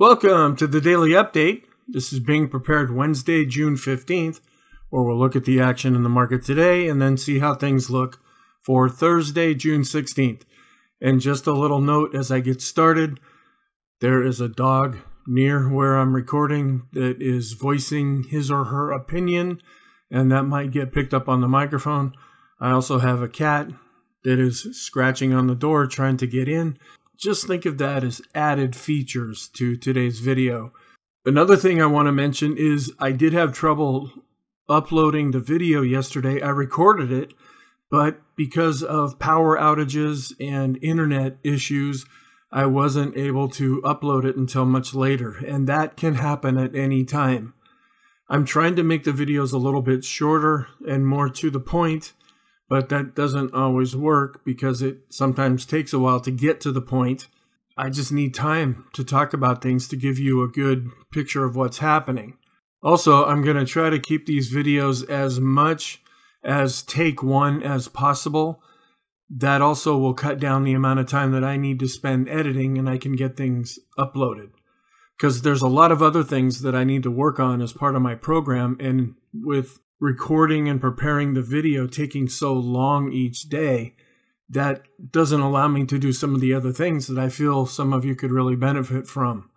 Welcome to the Daily Update. This is being prepared Wednesday, June 15th, where we'll look at the action in the market today and then see how things look for Thursday, June 16th. And just a little note as I get started there is a dog near where I'm recording that is voicing his or her opinion, and that might get picked up on the microphone. I also have a cat that is scratching on the door trying to get in just think of that as added features to today's video. Another thing I want to mention is I did have trouble uploading the video yesterday. I recorded it, but because of power outages and internet issues, I wasn't able to upload it until much later, and that can happen at any time. I'm trying to make the videos a little bit shorter and more to the point, but that doesn't always work because it sometimes takes a while to get to the point. I just need time to talk about things to give you a good picture of what's happening. Also, I'm going to try to keep these videos as much as take one as possible. That also will cut down the amount of time that I need to spend editing and I can get things uploaded. Because there's a lot of other things that I need to work on as part of my program, and with recording and preparing the video taking so long each day that doesn't allow me to do some of the other things that I feel some of you could really benefit from.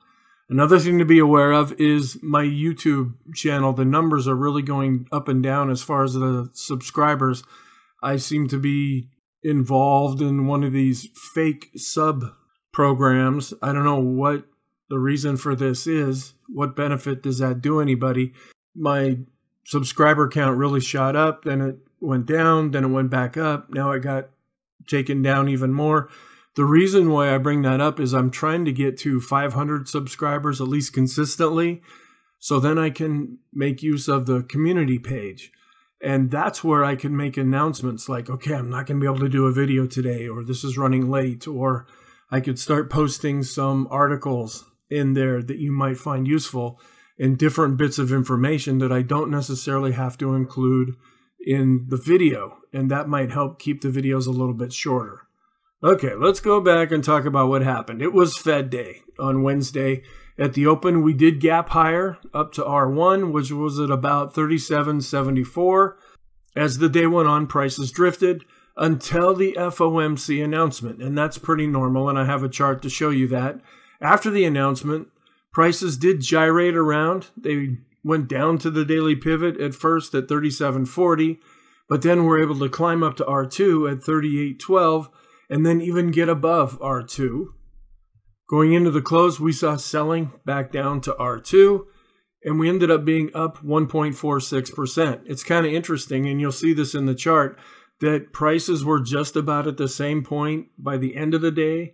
Another thing to be aware of is my YouTube channel. The numbers are really going up and down as far as the subscribers. I seem to be involved in one of these fake sub programs. I don't know what the reason for this is. What benefit does that do anybody? My subscriber count really shot up, then it went down, then it went back up. Now it got taken down even more. The reason why I bring that up is I'm trying to get to 500 subscribers at least consistently. So then I can make use of the community page. And that's where I can make announcements like, okay, I'm not going to be able to do a video today, or this is running late, or I could start posting some articles in there that you might find useful and different bits of information that I don't necessarily have to include in the video. And that might help keep the videos a little bit shorter. Okay, let's go back and talk about what happened. It was Fed Day on Wednesday. At the open, we did gap higher up to R1, which was at about 37.74. As the day went on, prices drifted until the FOMC announcement, and that's pretty normal, and I have a chart to show you that. After the announcement, Prices did gyrate around. They went down to the daily pivot at first at 37.40, but then were able to climb up to R2 at 38.12 and then even get above R2. Going into the close, we saw selling back down to R2 and we ended up being up 1.46%. It's kind of interesting, and you'll see this in the chart, that prices were just about at the same point by the end of the day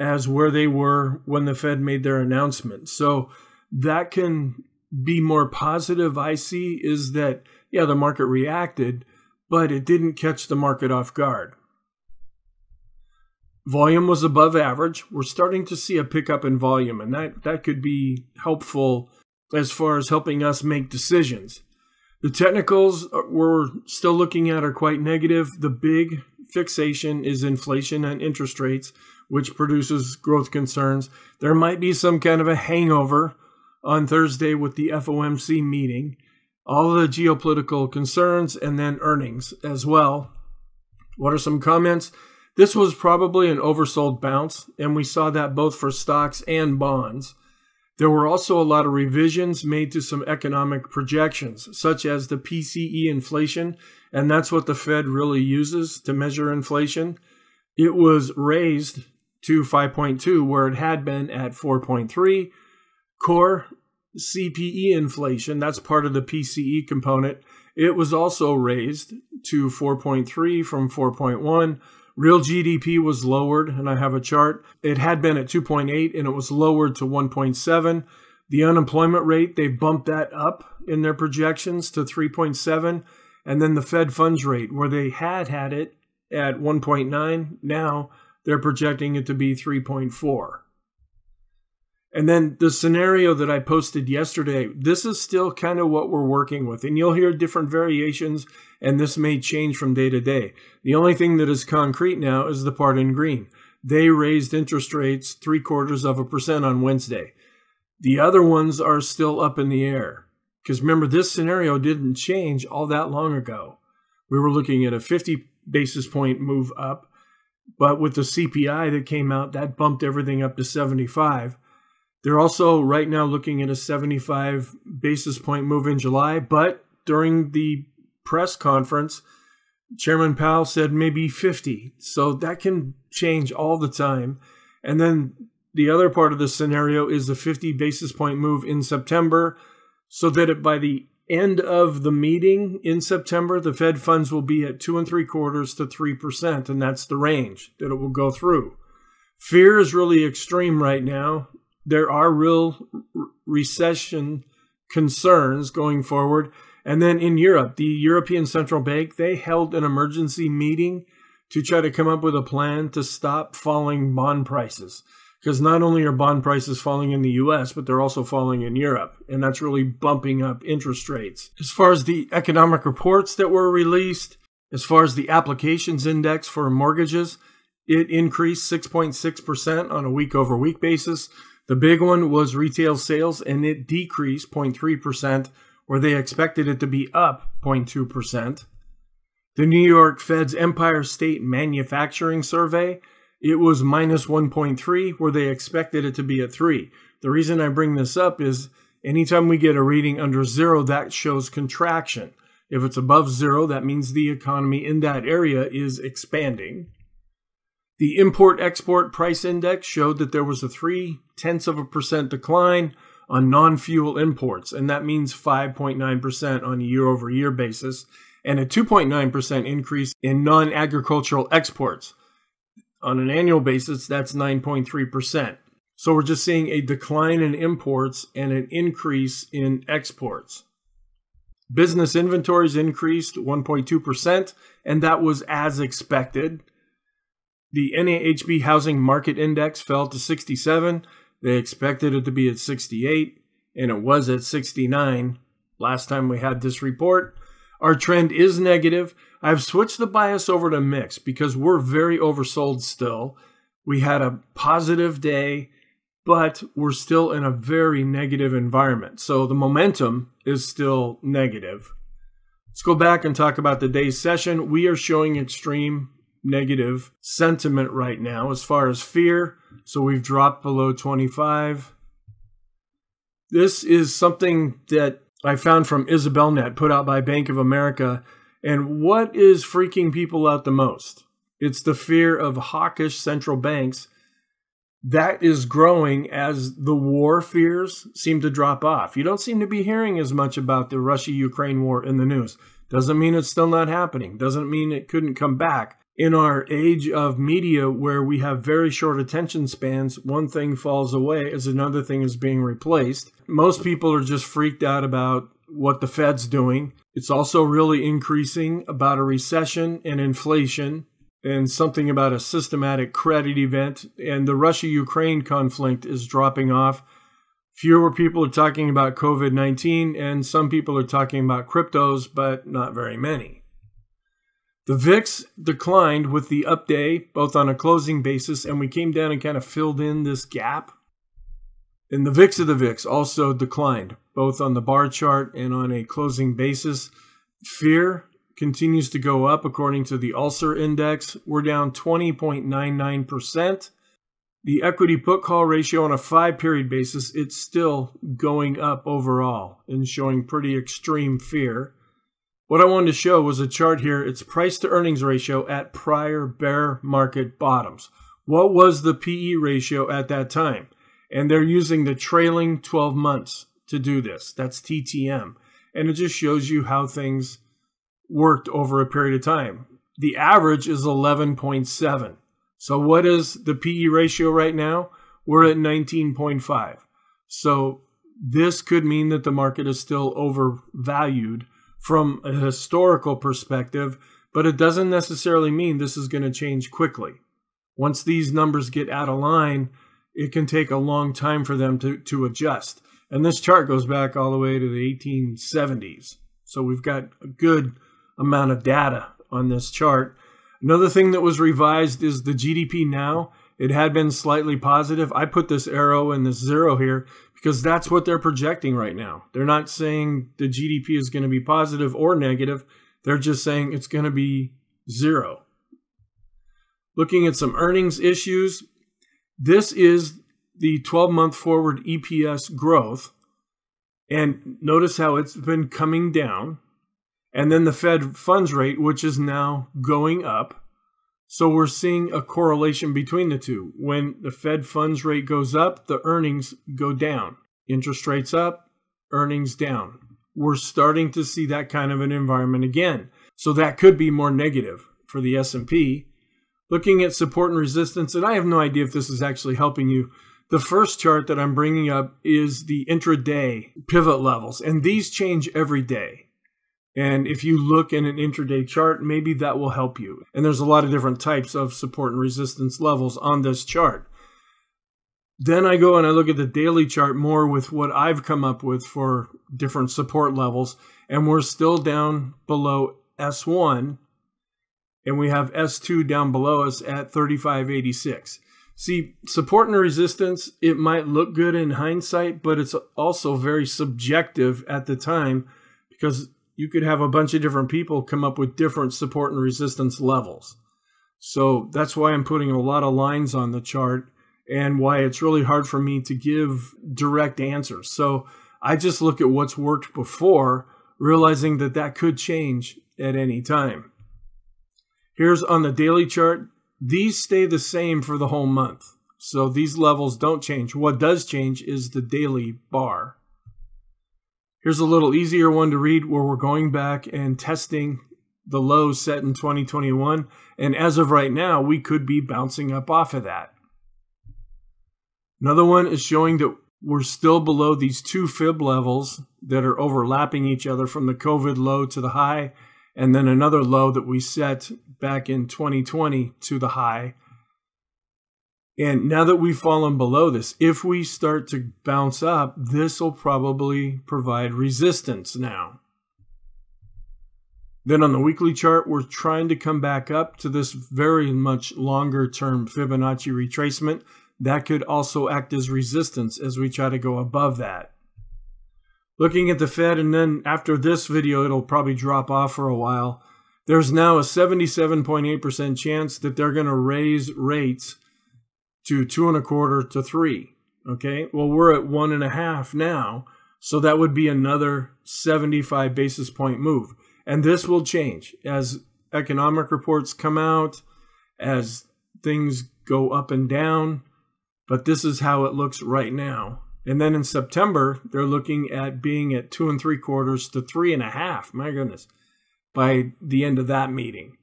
as where they were when the Fed made their announcement. So that can be more positive, I see, is that, yeah, the market reacted, but it didn't catch the market off guard. Volume was above average. We're starting to see a pickup in volume, and that, that could be helpful as far as helping us make decisions. The technicals uh, we're still looking at are quite negative. The big fixation is inflation and interest rates, which produces growth concerns. There might be some kind of a hangover on Thursday with the FOMC meeting, all the geopolitical concerns, and then earnings as well. What are some comments? This was probably an oversold bounce, and we saw that both for stocks and bonds. There were also a lot of revisions made to some economic projections, such as the PCE inflation, and that's what the Fed really uses to measure inflation. It was raised to 5.2, where it had been at 4.3. Core CPE inflation, that's part of the PCE component, it was also raised to 4.3 from 4.1. Real GDP was lowered, and I have a chart. It had been at 2.8 and it was lowered to 1.7. The unemployment rate, they bumped that up in their projections to 3.7. And then the Fed funds rate, where they had had it at 1.9, now they're projecting it to be 3.4. And then the scenario that I posted yesterday, this is still kind of what we're working with. And you'll hear different variations, and this may change from day to day. The only thing that is concrete now is the part in green. They raised interest rates three quarters of a percent on Wednesday. The other ones are still up in the air. Because remember, this scenario didn't change all that long ago. We were looking at a 50 basis point move up, but with the CPI that came out, that bumped everything up to 75. They're also right now looking at a 75 basis point move in July, but during the press conference, Chairman Powell said maybe 50. So that can change all the time. And then the other part of the scenario is the 50 basis point move in September, so that it, by the end of the meeting in September, the Fed funds will be at two and three quarters to 3%, and that's the range that it will go through. Fear is really extreme right now. There are real recession concerns going forward. And then in Europe, the European Central Bank, they held an emergency meeting to try to come up with a plan to stop falling bond prices. Because not only are bond prices falling in the US, but they're also falling in Europe. And that's really bumping up interest rates. As far as the economic reports that were released, as far as the applications index for mortgages, it increased 6.6% on a week over week basis. The big one was retail sales, and it decreased 0.3%, where they expected it to be up 0.2%. The New York Fed's Empire State Manufacturing Survey, it was minus 1.3, where they expected it to be at 3. The reason I bring this up is anytime we get a reading under zero, that shows contraction. If it's above zero, that means the economy in that area is expanding. The import export price index showed that there was a three tenths of a percent decline on non fuel imports, and that means 5.9% on a year over year basis and a 2.9% increase in non agricultural exports. On an annual basis, that's 9.3%. So we're just seeing a decline in imports and an increase in exports. Business inventories increased 1.2%, and that was as expected. The NAHB Housing Market Index fell to 67. They expected it to be at 68, and it was at 69 last time we had this report. Our trend is negative. I've switched the bias over to mix because we're very oversold still. We had a positive day, but we're still in a very negative environment. So the momentum is still negative. Let's go back and talk about the day's session. We are showing extreme negative sentiment right now as far as fear. So we've dropped below 25. This is something that I found from IsabelNet put out by Bank of America. And what is freaking people out the most? It's the fear of hawkish central banks that is growing as the war fears seem to drop off. You don't seem to be hearing as much about the Russia Ukraine war in the news. Doesn't mean it's still not happening. Doesn't mean it couldn't come back. In our age of media where we have very short attention spans, one thing falls away as another thing is being replaced. Most people are just freaked out about what the Fed's doing. It's also really increasing about a recession and inflation and something about a systematic credit event. And the Russia Ukraine conflict is dropping off. Fewer people are talking about COVID 19, and some people are talking about cryptos, but not very many. The VIX declined with the up day, both on a closing basis, and we came down and kind of filled in this gap. And the VIX of the VIX also declined, both on the bar chart and on a closing basis. Fear continues to go up according to the ulcer Index. We're down 20.99%. The equity put call ratio on a five period basis, it's still going up overall and showing pretty extreme fear. What I wanted to show was a chart here. It's price to earnings ratio at prior bear market bottoms. What was the PE ratio at that time? And they're using the trailing 12 months to do this. That's TTM. And it just shows you how things worked over a period of time. The average is 11.7. So what is the PE ratio right now? We're at 19.5. So this could mean that the market is still overvalued from a historical perspective, but it doesn't necessarily mean this is going to change quickly. Once these numbers get out of line, it can take a long time for them to, to adjust. And this chart goes back all the way to the 1870s. So we've got a good amount of data on this chart. Another thing that was revised is the GDP now. It had been slightly positive. I put this arrow and this zero here because that's what they're projecting right now. They're not saying the GDP is going to be positive or negative. They're just saying it's going to be zero. Looking at some earnings issues, this is the 12 month forward EPS growth. And notice how it's been coming down. And then the Fed funds rate, which is now going up. So we're seeing a correlation between the two. When the Fed funds rate goes up, the earnings go down. Interest rates up, earnings down. We're starting to see that kind of an environment again. So that could be more negative for the S&P. Looking at support and resistance, and I have no idea if this is actually helping you. The first chart that I'm bringing up is the intraday pivot levels, and these change every day. And if you look in an intraday chart, maybe that will help you. And there's a lot of different types of support and resistance levels on this chart. Then I go and I look at the daily chart more with what I've come up with for different support levels, and we're still down below S1, and we have S2 down below us at 3586. See, support and resistance, it might look good in hindsight, but it's also very subjective at the time because you could have a bunch of different people come up with different support and resistance levels. So that's why I'm putting a lot of lines on the chart and why it's really hard for me to give direct answers. So I just look at what's worked before, realizing that that could change at any time. Here's on the daily chart, these stay the same for the whole month. So these levels don't change. What does change is the daily bar. Here's a little easier one to read where we're going back and testing the lows set in 2021. And as of right now, we could be bouncing up off of that. Another one is showing that we're still below these two fib levels that are overlapping each other from the COVID low to the high and then another low that we set back in 2020 to the high. And now that we've fallen below this, if we start to bounce up, this will probably provide resistance now. Then on the weekly chart, we're trying to come back up to this very much longer term Fibonacci retracement. That could also act as resistance as we try to go above that looking at the Fed, and then after this video, it'll probably drop off for a while. There's now a 77.8% chance that they're going to raise rates to two and a quarter to three. Okay, well, we're at one and a half now, so that would be another 75 basis point move. And this will change as economic reports come out, as things go up and down. But this is how it looks right now. And then in September, they're looking at being at two and three quarters to three and a half. My goodness, by the end of that meeting.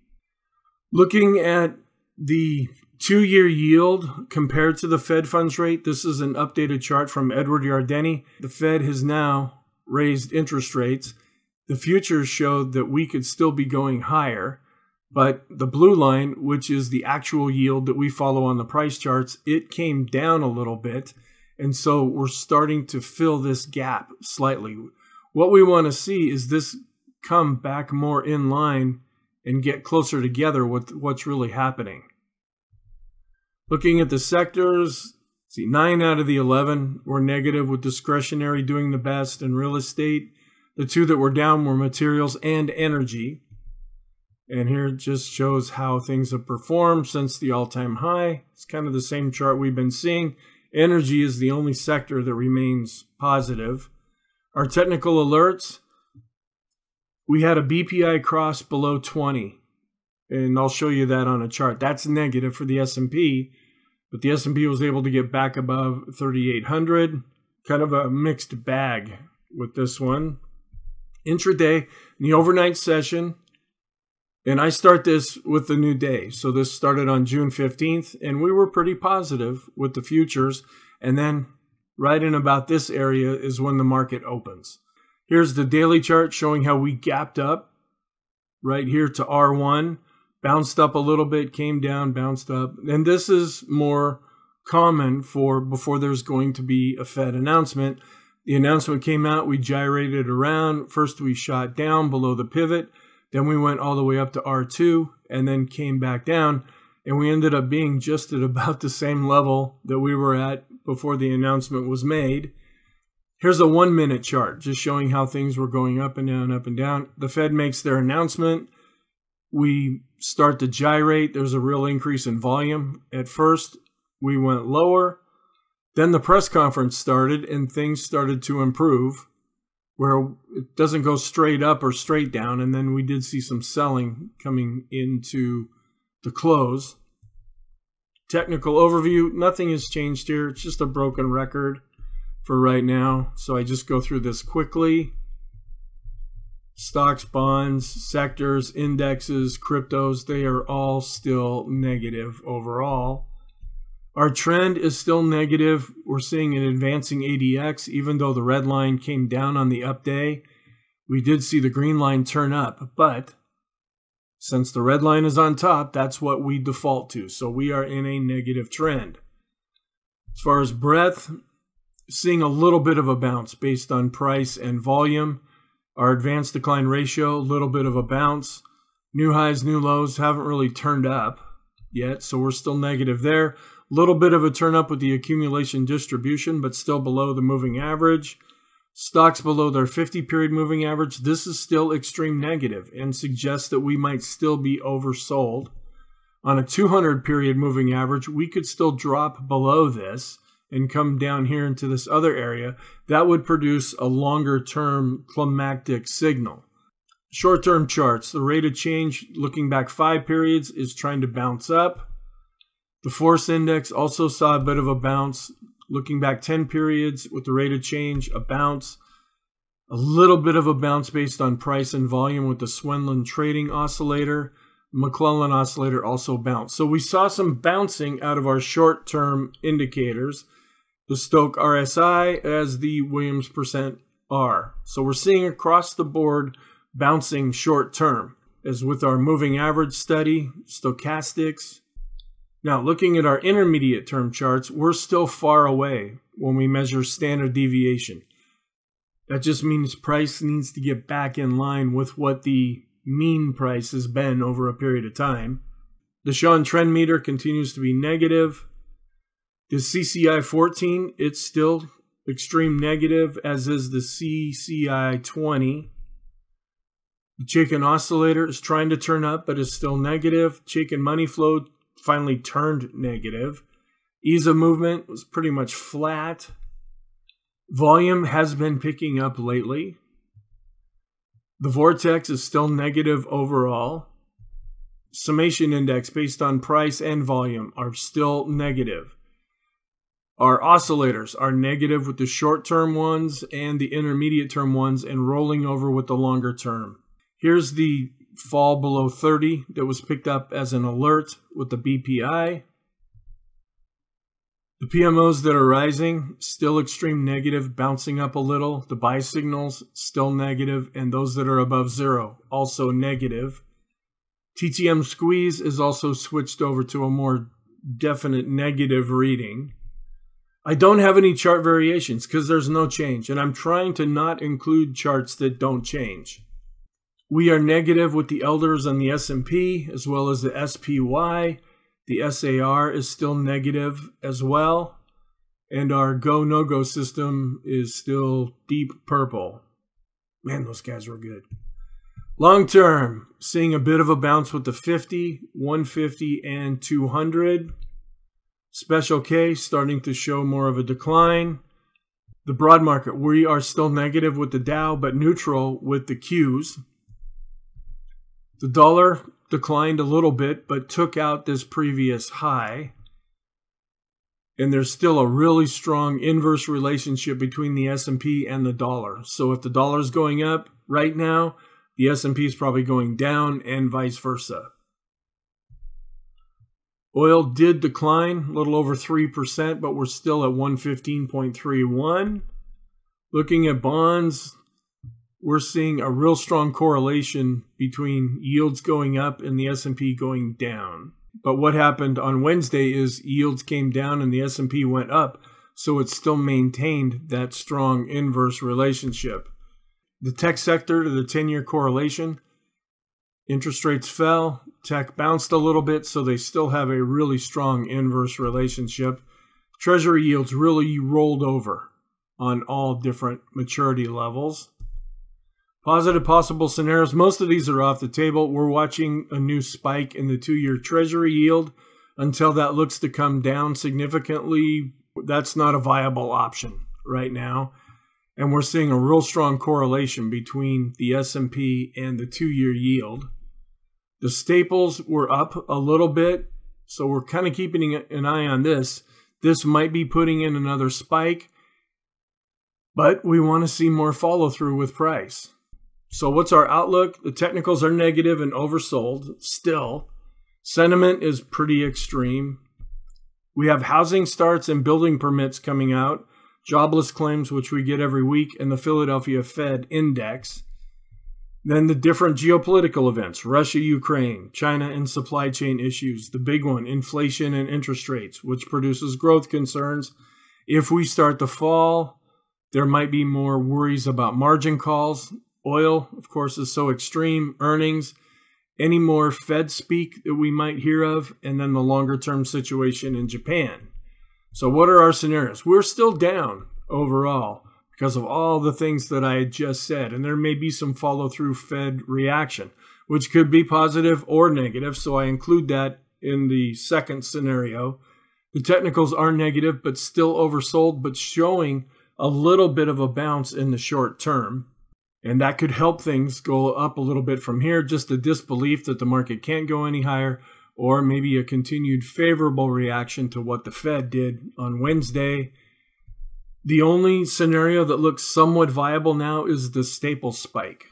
Looking at the two year yield compared to the Fed funds rate, this is an updated chart from Edward Yardeni. The Fed has now raised interest rates. The futures showed that we could still be going higher. But the blue line, which is the actual yield that we follow on the price charts, it came down a little bit and so we're starting to fill this gap slightly. What we want to see is this come back more in line and get closer together with what's really happening. Looking at the sectors, see, nine out of the 11 were negative with discretionary doing the best and real estate. The two that were down were materials and energy. And here it just shows how things have performed since the all time high. It's kind of the same chart we've been seeing. Energy is the only sector that remains positive. Our technical alerts, we had a BPI cross below 20, and I'll show you that on a chart. That's negative for the S&P, but the S&P was able to get back above 3800. Kind of a mixed bag with this one. Intraday, in the overnight session, and I start this with the new day. So this started on June 15th, and we were pretty positive with the futures. And then right in about this area is when the market opens. Here's the daily chart showing how we gapped up right here to R1, bounced up a little bit, came down, bounced up. And this is more common for before there's going to be a Fed announcement. The announcement came out, we gyrated around. First, we shot down below the pivot. Then we went all the way up to R2 and then came back down. And we ended up being just at about the same level that we were at before the announcement was made. Here's a one minute chart just showing how things were going up and down, up and down. The Fed makes their announcement. We start to gyrate. There's a real increase in volume. At first, we went lower. Then the press conference started and things started to improve where it doesn't go straight up or straight down. And then we did see some selling coming into the close. Technical overview nothing has changed here. It's just a broken record for right now. So I just go through this quickly. Stocks, bonds, sectors, indexes, cryptos, they are all still negative overall. Our trend is still negative. We're seeing an advancing ADX, even though the red line came down on the up day. We did see the green line turn up, but since the red line is on top, that's what we default to. So we are in a negative trend. As far as breadth, seeing a little bit of a bounce based on price and volume. Our advanced decline ratio, a little bit of a bounce. New highs, new lows haven't really turned up yet, so we're still negative there. Little bit of a turn up with the accumulation distribution, but still below the moving average. Stocks below their 50 period moving average. This is still extreme negative and suggests that we might still be oversold. On a 200 period moving average, we could still drop below this and come down here into this other area, that would produce a longer term climactic signal. Short term charts, the rate of change looking back five periods is trying to bounce up. The force index also saw a bit of a bounce looking back 10 periods with the rate of change, a bounce. A little bit of a bounce based on price and volume with the Swenlin trading oscillator. McClellan oscillator also bounced. So we saw some bouncing out of our short term indicators the Stoch RSI as the Williams percent R. So we're seeing across the board bouncing short term, as with our moving average study, stochastics. Now, looking at our intermediate term charts, we're still far away when we measure standard deviation. That just means price needs to get back in line with what the mean price has been over a period of time. The Sean trend meter continues to be negative. The CCI 14, it's still extreme negative, as is the CCI 20. The Chaikin oscillator is trying to turn up, but is still negative. Chaikin money flow finally turned negative. Ease of movement was pretty much flat. Volume has been picking up lately. The vortex is still negative overall. Summation index based on price and volume are still negative. Our oscillators are negative with the short term ones and the intermediate term ones and rolling over with the longer term. Here's the fall below 30 that was picked up as an alert with the BPI. The PMOs that are rising, still extreme negative, bouncing up a little. The buy signals, still negative, and those that are above zero, also negative. TTM squeeze is also switched over to a more definite negative reading. I don't have any chart variations because there's no change, and I'm trying to not include charts that don't change. We are negative with the elders on the S&P as well as the SPY. The SAR is still negative as well, and our go no go system is still deep purple. Man, those guys were good. Long term, seeing a bit of a bounce with the 50, 150, and 200. Special K starting to show more of a decline. The broad market, we are still negative with the Dow, but neutral with the Qs. The dollar declined a little bit, but took out this previous high. And there's still a really strong inverse relationship between the S&P and the dollar. So if the dollar is going up right now, the S&P is probably going down and vice versa. Oil did decline a little over 3%, but we're still at 115.31. Looking at bonds, we're seeing a real strong correlation between yields going up and the S&P going down. But what happened on Wednesday is yields came down and the S&P went up, so it still maintained that strong inverse relationship. The tech sector to the 10-year correlation Interest rates fell, tech bounced a little bit, so they still have a really strong inverse relationship. Treasury yields really rolled over. on all different maturity levels. Positive possible scenarios, most of these are off the table. We're watching a new spike in the two year treasury yield until that looks to come down significantly. That's not a viable option right now. And we're seeing a real strong correlation between the S&P and the two year yield. The staples were up a little bit, so we're kind of keeping an eye on this. This might be putting in another spike, but we want to see more follow through with price. So, what's our outlook? The technicals are negative and oversold still. Sentiment is pretty extreme. We have housing starts and building permits coming out, jobless claims, which we get every week, and the Philadelphia Fed index. Then the different geopolitical events Russia, Ukraine, China, and supply chain issues. The big one, inflation and interest rates, which produces growth concerns. If we start to fall, there might be more worries about margin calls Oil, of course, is so extreme. Earnings, any more Fed speak that we might hear of, and then the longer term situation in Japan. So, what are our scenarios? We're still down overall because of all the things that I just said, and there may be some follow through Fed reaction, which could be positive or negative. So, I include that in the second scenario. The technicals are negative, but still oversold, but showing a little bit of a bounce in the short term. And that could help things go up a little bit from here, just a disbelief that the market can't go any higher, or maybe a continued favorable reaction to what the Fed did on Wednesday. The only scenario that looks somewhat viable now is the staple spike.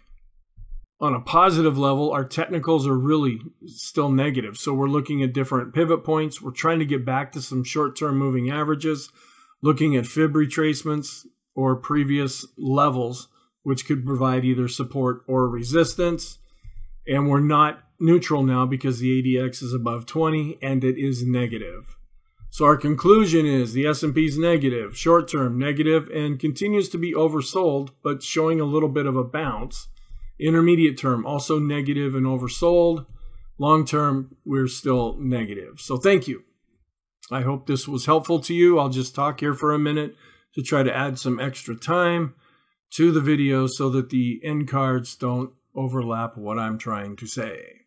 On a positive level, our technicals are really still negative. So we're looking at different pivot points. We're trying to get back to some short term moving averages, looking at fib retracements or previous levels which could provide either support or resistance. And we're not neutral now because the ADX is above 20 and it is negative. So our conclusion is the S&P is negative, short term negative, and continues to be oversold, but showing a little bit of a bounce. Intermediate term also negative and oversold. Long term, we're still negative. So thank you. I hope this was helpful to you. I'll just talk here for a minute to try to add some extra time to the video so that the end cards don't overlap what I'm trying to say.